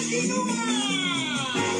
Rock!